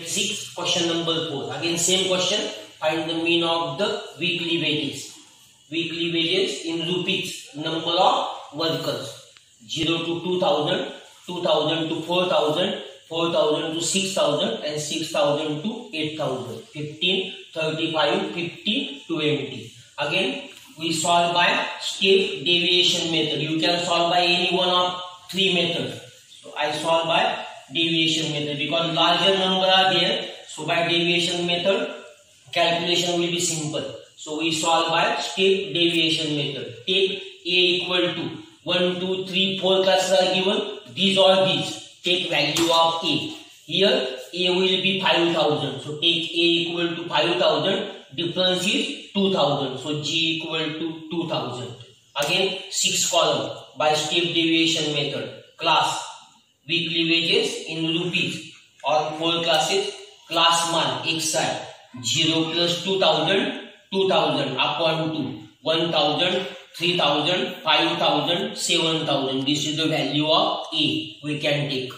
6 question number 4 again same question find the mean of the weekly wages weekly wages in rupees number of workers 0 to 2000 2000 to 4000 4000 to 6000 and 6000 to 8000 15 35 50 20 again we solve by step deviation method you can solve by any one of three methods so i solve by deviation method because larger number are there so by deviation method calculation will be simple so we solve by step deviation method take a equal to 1 2 3 4 classes are given these or these take value of a here a will be 5000 so take a equal to 5000 difference is 2000 so g equal to 2000 again six column by step deviation method class weekly wages in rupees और four classes class one एक side zero plus two thousand two thousand upon two one thousand three thousand five thousand seven thousand this is the value of A we can take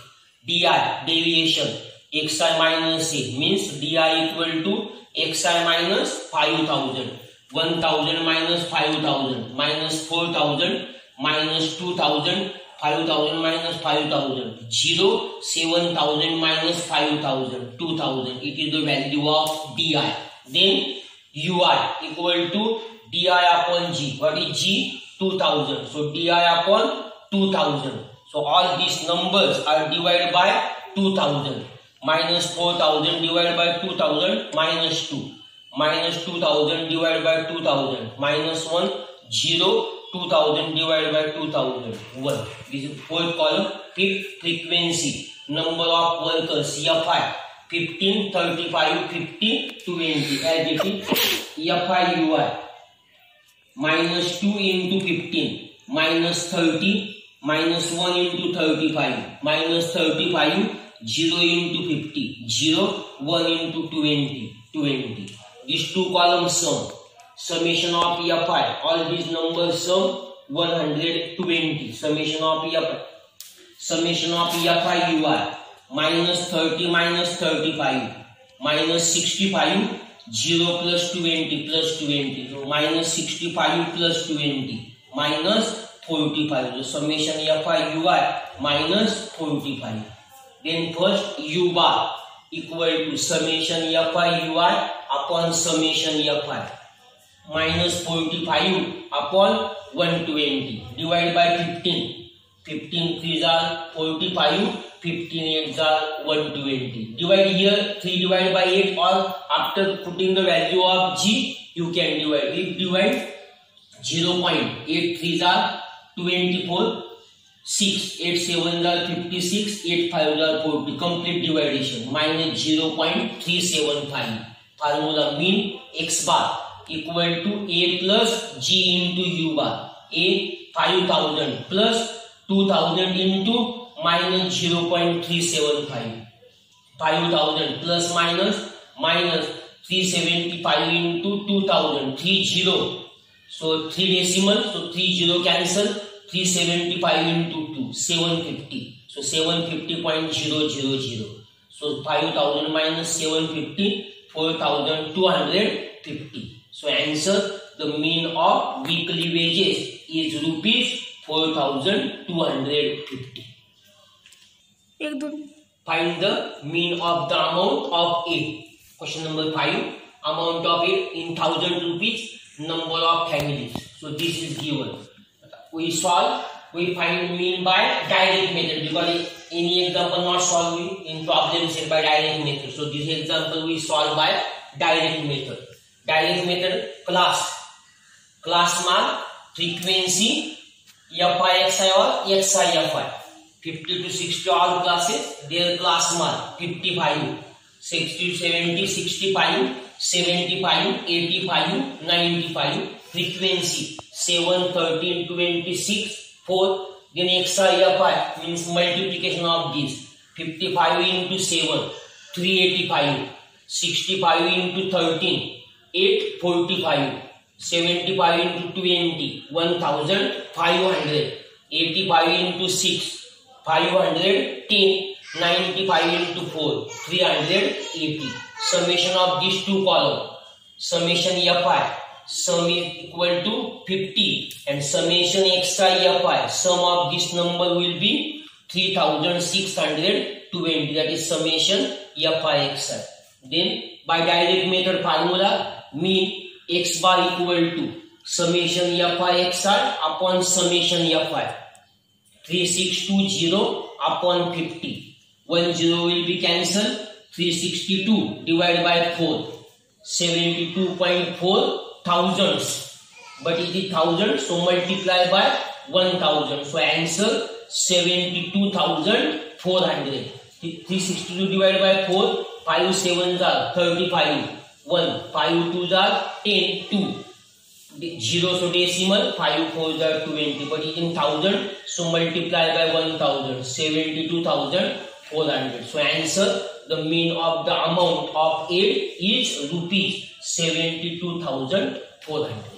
D I deviation X I minus A means D I equal to X I minus five thousand one thousand minus five thousand minus four thousand minus two thousand 5,000 minus 5,000, 0, 7,000 minus 5,000, 2,000. It is the value of DI. Then UI equal to DI upon G. What is G? 2,000. So DI upon 2,000. So all these numbers are divided by 2,000. Minus 4,000 divided by 2,000, minus 2. Minus 2,000 divided by 2,000, minus 1, 0, 2000 divided by 2001 this is fourth column fifth frequency number of workers fi 15 35 15 20 as it is fi ui minus 2 into 15 minus 30 minus 1 into 35 minus 35 0 into 50 0 1 into 20 20 these two columns sum summation of fi all these numbers sum 120 summation of fi summation of fi you are minus 30 minus 35 minus 65 0 plus 20 plus 20 so minus 65 plus 20 minus 45 so summation fi you are minus 45 then first u bar equal to summation fi you are upon summation fi minus forty five upon one twenty divide by fifteen fifteen three jar forty five fifteen eight jar one twenty divide here three divide by eight और after putting the value of G you can divide if divide zero point eight three jar twenty four six eight seven jar fifty six eight five jar forty complete division minus zero point three seven five formula mean x bar equal to A plus G into U bar A five thousand plus two thousand into minus zero point three seven five five thousand plus minus minus three seventy five into two thousand three zero so three decimal so three zero cancel three seventy five into two seven fifty so seven fifty point zero zero zero so five thousand minus seven fifty four thousand two hundred fifty So answer the mean of weekly wages is rupees four thousand two hundred fifty. Find the mean of the amount of A. Question number five. Amount of A in thousand rupees. Number of families. So this is given. We solve. We find mean by direct method because any example not solved in problems here by direct method. So this example we solve by direct method. Dialling method class class mark frequency F I X I और X I F I fifty to sixty all classes there class mark fifty five sixty seventy sixty five seventy five eighty five ninety five frequency seven thirteen twenty six four then X I I F means multiplication of this fifty five into seven three eighty five sixty five into thirteen 845, 75 into 20, 1500, 85 into 6, 510, 95 into 4, 380. Summation of these two columns, summation Fi, sum is equal to 50, and summation Xi Fi, sum of this number will be 3620, that is summation Fi Xi. Then by direct method formula, mean x bar equal to summation FIXR upon summation FI 3620 upon 50. 10 will be cancelled. 362 divided by 4. 72,400. But it is 1000, so multiply by 1000. So answer 72,400. 362 divided by 4, 5 7s are 35. One five two jar ten two zero so decimal five four jar twenty but in thousand so multiply by one thousand seventy two thousand four hundred so answer amount of ad is rupees seventy two thousand four hundred